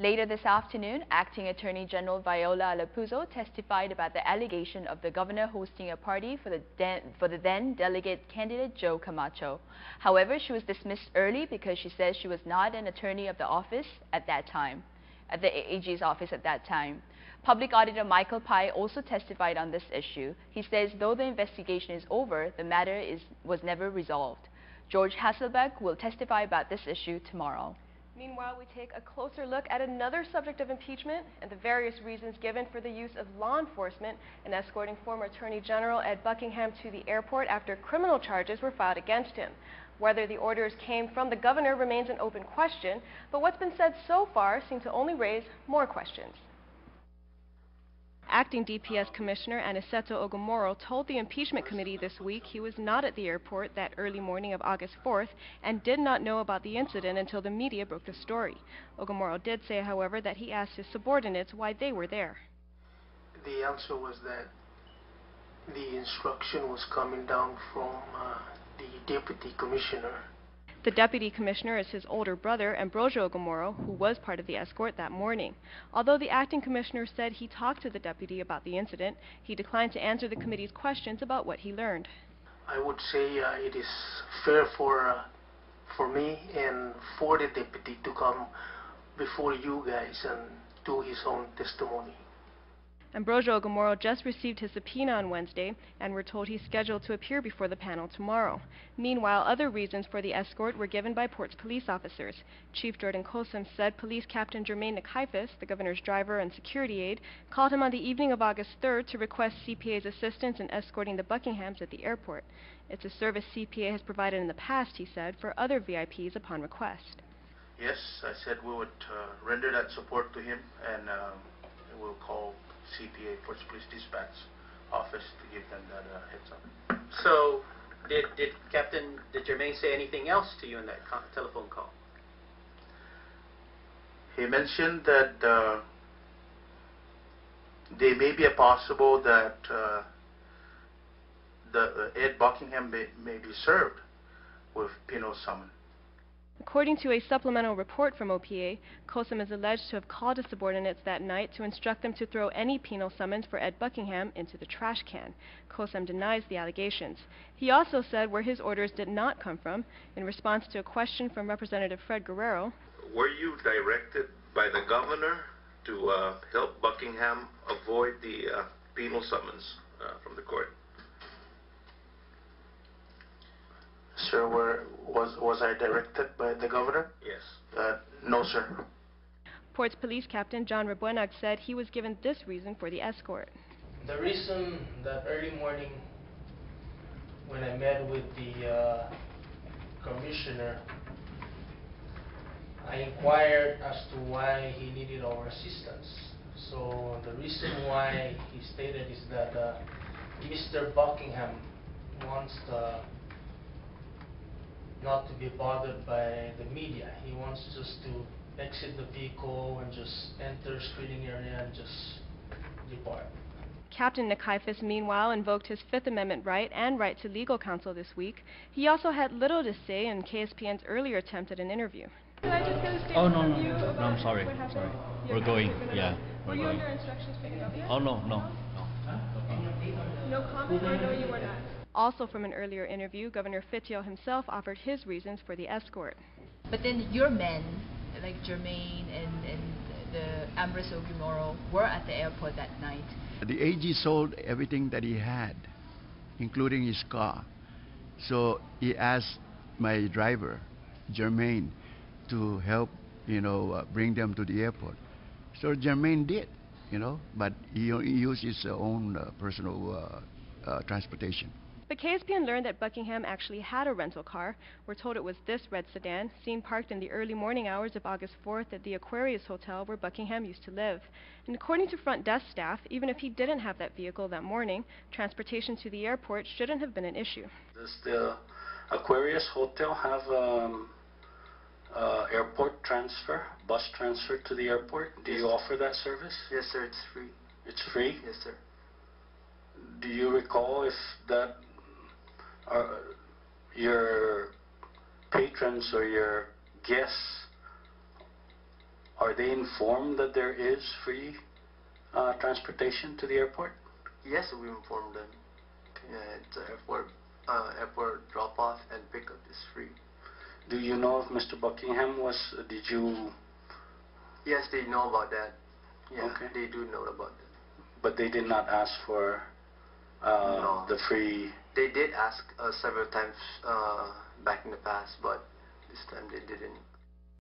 Later this afternoon, Acting Attorney General Viola Alepuyo testified about the allegation of the governor hosting a party for the, for the then delegate candidate Joe Camacho. However, she was dismissed early because she says she was not an attorney of the office at that time, at the AG's office at that time. Public Auditor Michael Pai also testified on this issue. He says though the investigation is over, the matter is, was never resolved. George Hasselback will testify about this issue tomorrow. Meanwhile, we take a closer look at another subject of impeachment and the various reasons given for the use of law enforcement in escorting former Attorney General Ed Buckingham to the airport after criminal charges were filed against him. Whether the orders came from the governor remains an open question, but what's been said so far seems to only raise more questions. Acting DPS Commissioner Aniceto Ogumoro told the impeachment committee this week he was not at the airport that early morning of August 4th and did not know about the incident until the media broke the story. Ogumoro did say, however, that he asked his subordinates why they were there. The answer was that the instruction was coming down from uh, the deputy commissioner the deputy commissioner is his older brother, Ambrosio Ogumoro, who was part of the escort that morning. Although the acting commissioner said he talked to the deputy about the incident, he declined to answer the committee's questions about what he learned. I would say uh, it is fair for uh, for me and for the deputy to come before you guys and do his own testimony. Ambrosio Ogumoro just received his subpoena on Wednesday, and we're told he's scheduled to appear before the panel tomorrow. Meanwhile, other reasons for the escort were given by Port's police officers. Chief Jordan Kosam said Police Captain Jermaine Nekaifes, the governor's driver and security aide, called him on the evening of August 3rd to request CPA's assistance in escorting the Buckinghams at the airport. It's a service CPA has provided in the past, he said, for other VIPs upon request. Yes, I said we would uh, render that support to him, and uh, we'll call CPA, Ports Police Dispatch Office to give them that uh, heads up. So, did, did Captain, did Jermaine say anything else to you in that telephone call? He mentioned that uh, there may be a possible that uh, the uh, Ed Buckingham may, may be served with penal summons. According to a supplemental report from OPA, Kosam is alleged to have called his subordinates that night to instruct them to throw any penal summons for Ed Buckingham into the trash can. Kosam denies the allegations. He also said where his orders did not come from, in response to a question from Representative Fred Guerrero. Were you directed by the governor to uh, help Buckingham avoid the uh, penal summons uh, from the court? Sir, were, was, was I directed by the governor? Yes. Uh, no, sir. Ports Police Captain John Rebuenag said he was given this reason for the escort. The reason that early morning when I met with the uh, commissioner, I inquired as to why he needed our assistance. So the reason why he stated is that uh, Mr. Buckingham wants the not to be bothered by the media. He wants just to exit the vehicle and just enter screening area and just depart. Captain Nekaifes, meanwhile, invoked his Fifth Amendment right and right to legal counsel this week. He also had little to say in KSPN's earlier attempt at an interview. Can I just get a statement oh, no, no, no, no, I'm sorry. Sorry. We're going, yeah. We're were you going. under instructions from the governor? Oh, no, no, no. No comment or no, you were not? Also from an earlier interview, Governor Fitial himself offered his reasons for the escort. But then your men, like Jermaine and, and the Ambrosio Ogumoro, were at the airport that night. The AG sold everything that he had, including his car. So he asked my driver, Jermaine, to help, you know, uh, bring them to the airport. So Jermaine did, you know, but he, he used his own uh, personal uh, uh transportation. But KSPN learned that Buckingham actually had a rental car. We're told it was this red sedan, seen parked in the early morning hours of August 4th at the Aquarius Hotel where Buckingham used to live. And according to front desk staff, even if he didn't have that vehicle that morning, transportation to the airport shouldn't have been an issue. Does the Aquarius Hotel have um, uh, airport transfer, bus transfer to the airport? Do yes. you offer that service? Yes, sir. It's free. It's free? Yes, sir. Do you recall if that are your patrons or your guests are they informed that there is free uh, transportation to the airport? Yes, we informed them. Yeah, it's a airport, uh, airport drop-off and pickup is free. Do you know if Mr. Buckingham was, did you, Yes, they know about that. Yeah, Okay. they do know about that. but they did not ask for uh, No. the free, They did ask uh, several times uh, back in the past, but this time they didn't.